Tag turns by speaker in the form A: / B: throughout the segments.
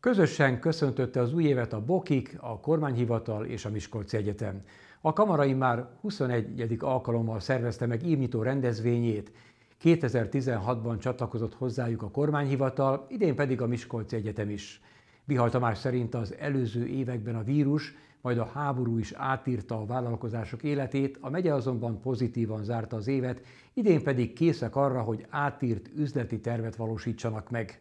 A: Közösen köszöntötte az új évet a Bokik, a Kormányhivatal és a Miskolci Egyetem. A Kamarai már 21. alkalommal szervezte meg írnyitó rendezvényét. 2016-ban csatlakozott hozzájuk a Kormányhivatal, idén pedig a Miskolci Egyetem is. Bihal Tamás szerint az előző években a vírus, majd a háború is átírta a vállalkozások életét, a megye azonban pozitívan zárta az évet, idén pedig készek arra, hogy átírt üzleti tervet valósítsanak meg.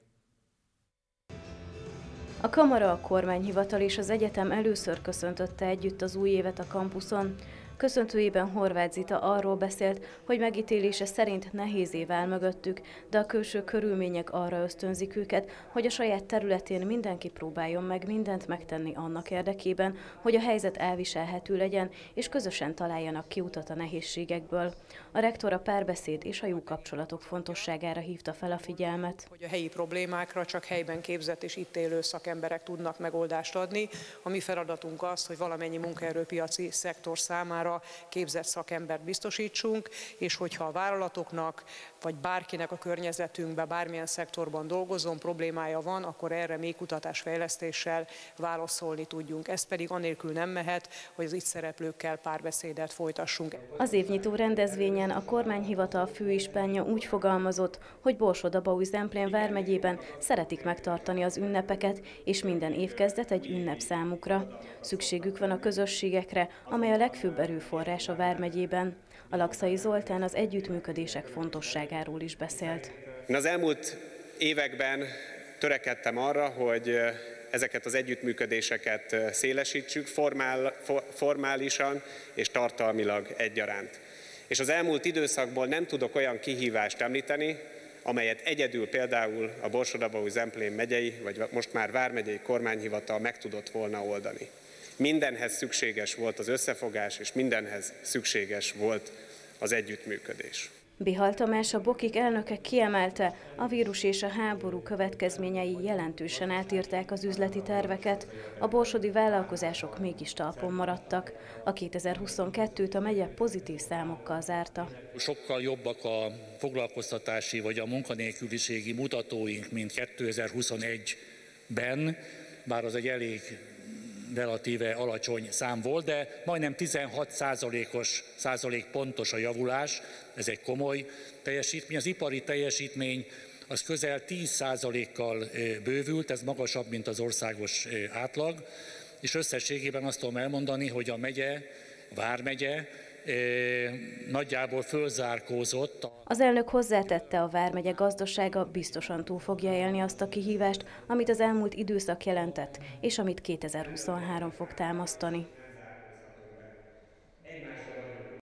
B: A Kamara, a kormányhivatal és az egyetem először köszöntötte együtt az új évet a kampuszon. Köszöntőjében Horváth Zita arról beszélt, hogy megítélése szerint nehéz év áll mögöttük, de a külső körülmények arra ösztönzik őket, hogy a saját területén mindenki próbáljon meg mindent megtenni annak érdekében, hogy a helyzet elviselhető legyen, és közösen találjanak kiutat a nehézségekből. A rektor a párbeszéd és a jó kapcsolatok fontosságára hívta fel a figyelmet.
C: Hogy a helyi problémákra csak helyben képzett és itt élő szakemberek tudnak megoldást adni. A mi feladatunk az, hogy valamennyi munkaerőpiaci szektor számára számára képzett szakembert biztosítsunk, és hogyha a vállalatoknak vagy bárkinek a környezetünkben, bármilyen szektorban dolgozom, problémája van, akkor erre még kutatásfejlesztéssel válaszolni tudjunk. Ez pedig anélkül nem mehet, hogy az itt szereplőkkel párbeszédet folytassunk.
B: Az évnyitó rendezvényen a kormányhivatal főispánja úgy fogalmazott, hogy Borsod-Abaúj Zemplén vármegyében szeretik megtartani az ünnepeket, és minden évkezdet egy ünnep számukra. Szükségük van a közösségekre, amely a legfőbb erőforrás a vármegyében. A Lakszai Zoltán az együttműködések fontosságáról is beszélt.
D: Az elmúlt években törekedtem arra, hogy ezeket az együttműködéseket szélesítsük formál, formálisan és tartalmilag egyaránt. És az elmúlt időszakból nem tudok olyan kihívást említeni, amelyet egyedül például a Borsodabói Zemplén megyei, vagy most már Vármegyei kormányhivatal meg tudott volna oldani. Mindenhez szükséges volt az összefogás, és mindenhez szükséges volt az együttműködés.
B: Bihal Tamás, a Bokik elnöke kiemelte, a vírus és a háború következményei jelentősen átírták az üzleti terveket, a borsodi vállalkozások mégis talpon maradtak. A 2022-t a megye pozitív számokkal zárta.
E: Sokkal jobbak a foglalkoztatási vagy a munkanélküliségi mutatóink, mint 2021-ben, bár az egy elég relatíve alacsony szám volt, de majdnem 16 százalékos, százalék pontos a javulás, ez egy komoly teljesítmény. Az ipari teljesítmény az közel 10 százalékkal bővült, ez magasabb, mint az országos átlag, és összességében azt tudom elmondani, hogy a megye, Vármegye nagyjából fölzárkózott.
B: Az elnök hozzátette, a Vármegye gazdasága biztosan túl fogja élni azt a kihívást, amit az elmúlt időszak jelentett, és amit 2023 fog támasztani.